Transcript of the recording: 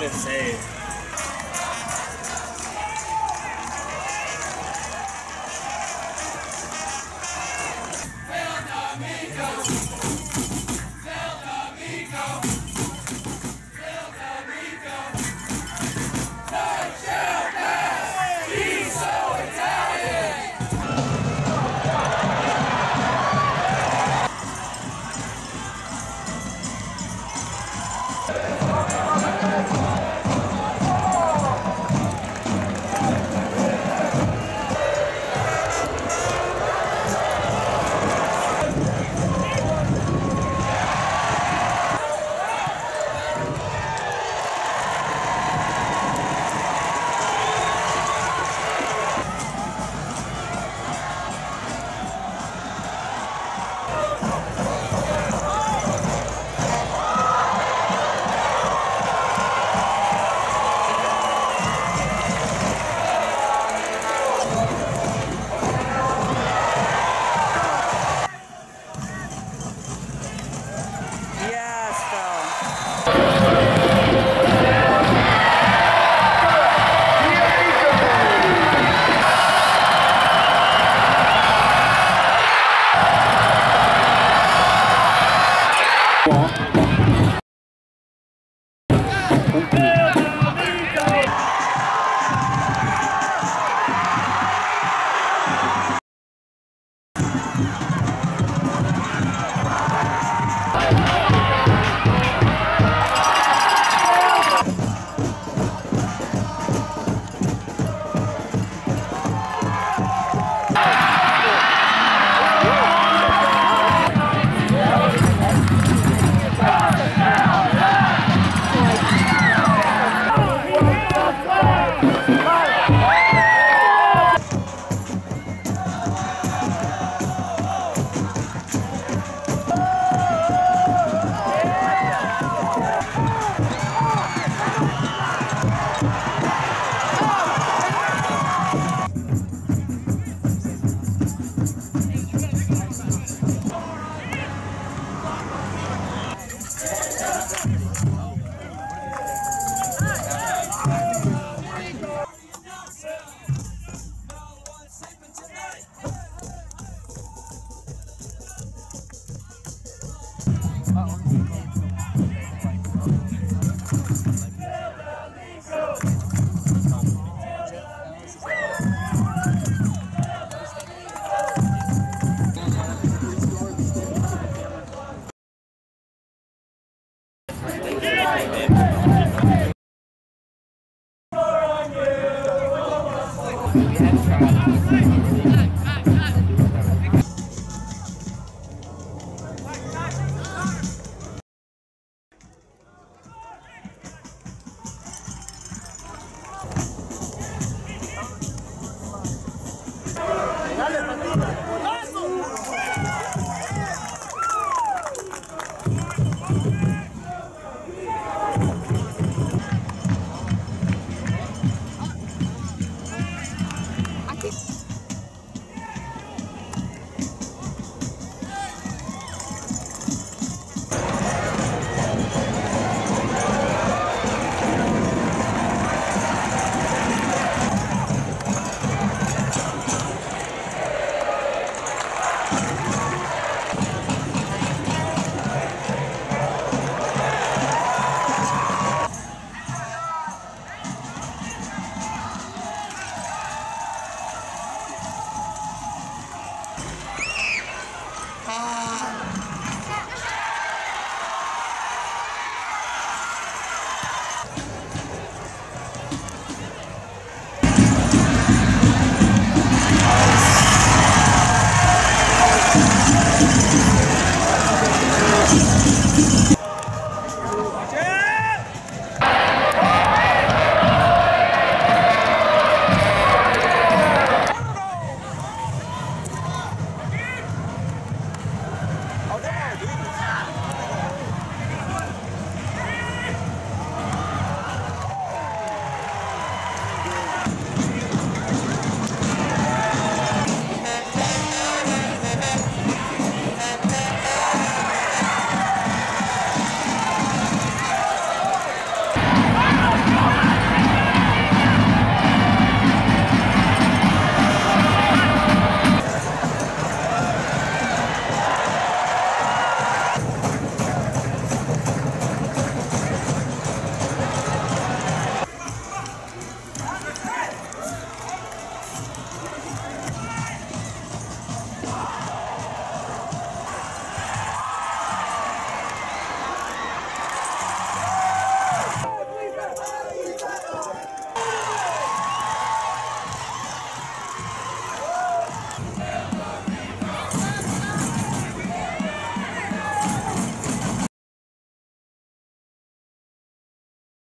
Wow, what Come on, come on,